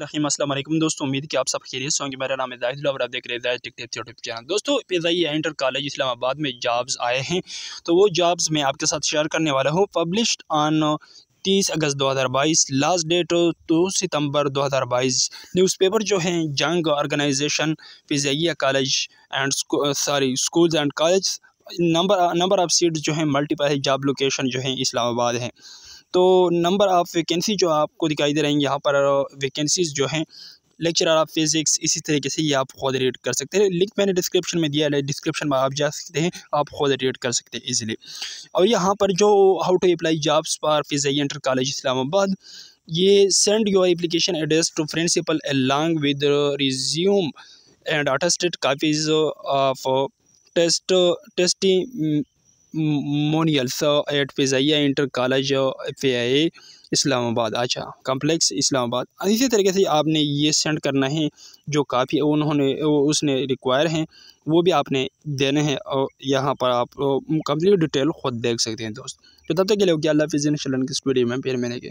رحیم السلام علیکم دوستوں امید کہ آپ سب خیریت سے ہوں گے۔ میرا نام ہے زاہد اللہ اور آپ دیکھ رہے ہیں ٹک ٹیپ یوٹیوب چینل دوستوں فضائی انٹر کالج اسلام آباد میں جابز آئے ہیں۔ تو وہ جابز میں آپ کے ساتھ شیئر کرنے والا ہوں۔ پبلشڈ آن تیس اگست دو ہزار بائیس لاسٹ ڈیٹ دو ستمبر دو ہزار بائیس۔ نیوز پیپر جو ہیں، جنگ آرگنائزیشن فضائیہ کالج اینڈ ساری schools and college number number of seat جو ہیں ملٹیپل جاب لوکیشن جو ہیں، اسلام آباد ہیں۔ تو نمبر آف ویکینسی جو آپ کو دکھائی دے رہی ہیں، یہاں پر ویکینسیز جو ہیں لیکچرر آف فزکس اسی طریقے سے یہ آپ خود ریڈ کر سکتے ہیں۔ لنک میں نے ڈسکرپشن میں دیا ہے ڈسکرپشن میں آپ جا سکتے ہیں، آپ خود ریڈ کر سکتے ہیں ایزیلی اور یہاں پر جو how to apply jobs for Fazaia inter college Islamabad, یہ send your application address to principal along with resume and attested copies of test testimonials at Fazaia inter college فی آئی اسلام آباد۔ اچھا کمپلیکس اسلام آباد۔ اسی طریقے سے آپ نے یہ سینڈ کرنا ہے جو کافی انہوں نے، اس نے ریکوائر ہیں، وہ بھی آپ نے دینے ہیں اور یہاں پر آپ کمپلیٹ ڈیٹیل خود دیکھ سکتے ہیں دوست۔ تو تب تک کے لیے اللہ فضین کی اسٹوڈیو میں پھر میں نے کہ